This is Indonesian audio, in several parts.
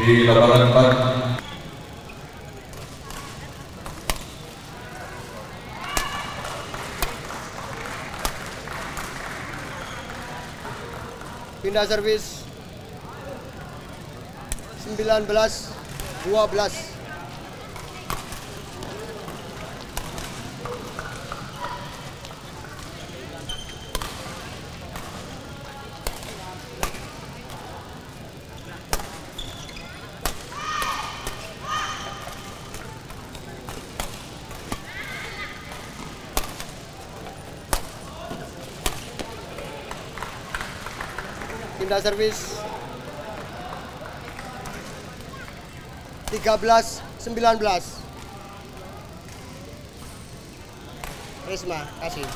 di lapangan 4 pindah servis. 19 12 pindah servis. 13 19 Risma kasih.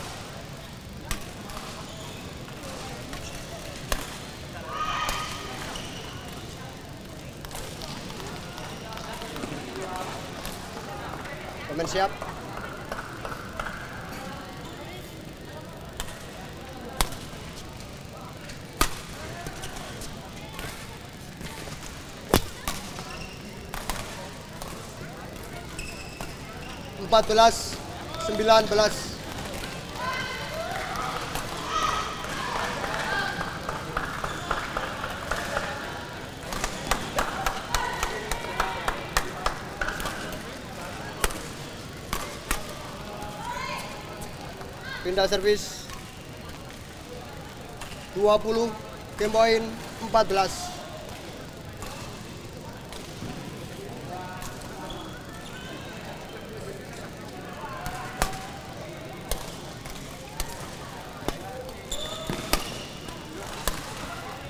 Pemain siap empat belas sembilan belas. Pindah servis. 20 game point 14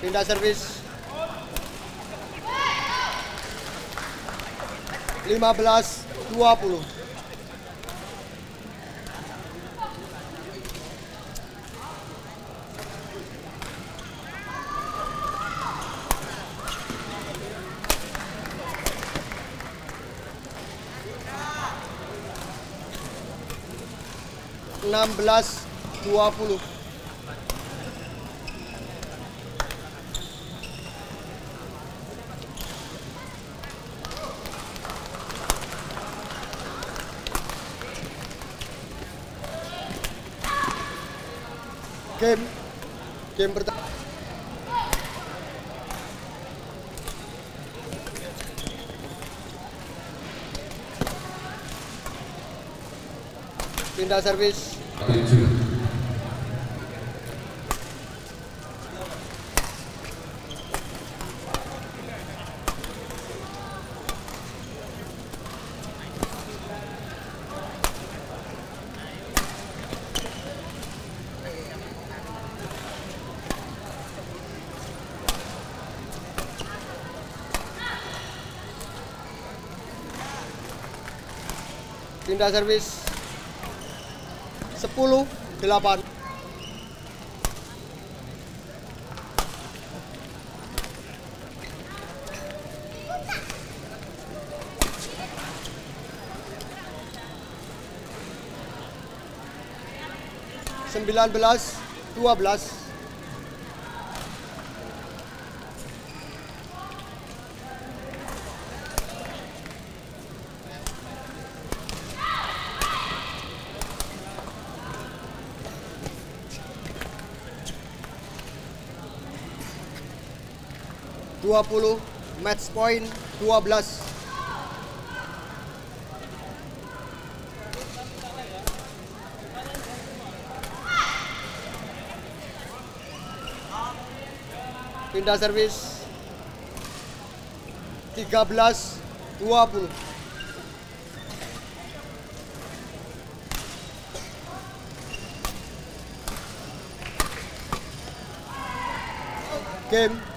pindah servis. 15 20 16 20 game game pertama pindah servis 7 pindah servis 10 8 19 12 20 match point 12 pindah servis. 13 20 game